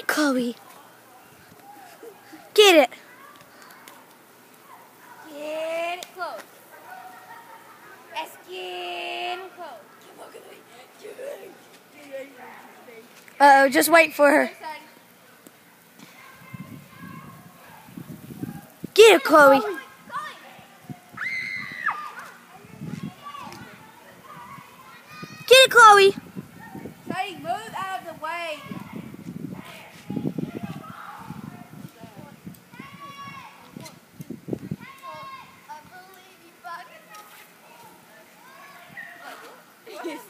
it, Chloe. Get it. Get it close. Let's get it close. Uh oh, just wait for her. Get it, Chloe. Get it, Chloe. Sadie, move out of the way. Yes.